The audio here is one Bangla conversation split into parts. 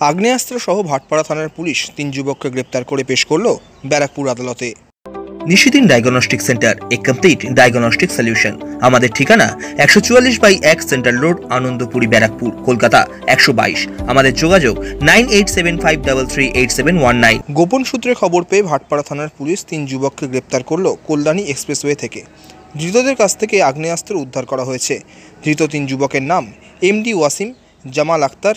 আগ্নেয়াস্ত্র সহ ভাটপাড়া থানার পুলিশ তিন যুবককে গ্রেপ্তার করে পেশ করল ব্যারাকপুর আদালতে। Nishidin diagnostic centre a complete diagnostic solution. আমাদের ঠিকানা একশো চুয়াল্লিশ বাই এক সেন্ট্রাল রোড আনন্দপুরি ব্যারাকপুর কলকাতা একশো বাইশ। আমাদের যোগাযোগ nine eight seven five double three eight seven one nine. গোপন সূত্রে খবর পেয়ে ভাটপাড়া থানার পুলিশ তিন যুবককে গ্রেপ্তার করল কল্যাণী এক্সপ্রেসওয়ে থেকে। ধৃতদের কাছ থেকে আগ্নেয়াস্ত্র উদ্ধার করা হয়েছে। ধৃত তিন যুবকের নাম এমডি ওয়াসিম জামাল আক্তার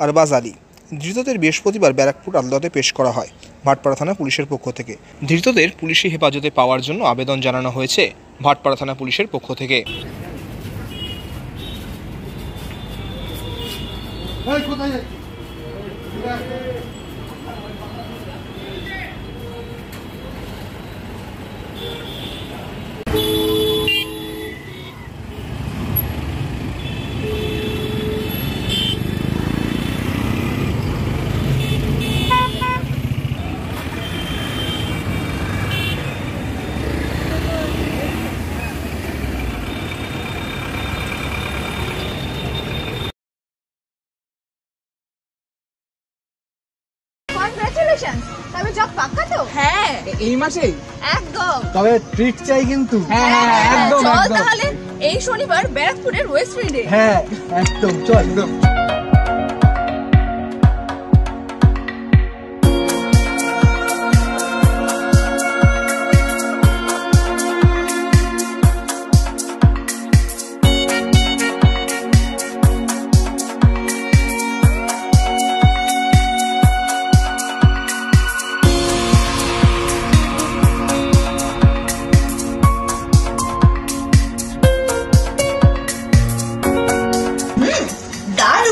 আরবাজ আলী। ধৃতদের বৃহস্পতিবার ব্যারাকপুর আদালতে পেশ করা হয়, ভাটপাড়া থানা পুলিশের পক্ষ থেকে। ধৃতদের পুলিশি হেফাজতে পাওয়ার জন্য আবেদন জানানো হয়েছে, ভাটপাড়া থানা পুলিশের পক্ষ থেকে। তবে জব পাক্কা তো? হ্যাঁ। এই মাসেই? একদম। তবে ট্রিট চাই কিন্তু। হ্যাঁ হ্যাঁ, একদম চল তাহলে এই শনিবার ব্যারাকপুরের ওয়েস্ট ফিল্ডে হ্যাঁ একদম চল। একদম।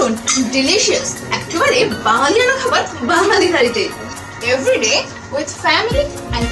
দারুণ ডিলিশিয়াস একেবারে বাঙালিয়ানা খাবার বাঙালি থালিতে এভরিডে উইথ ফ্যামিলি অ্যান্ড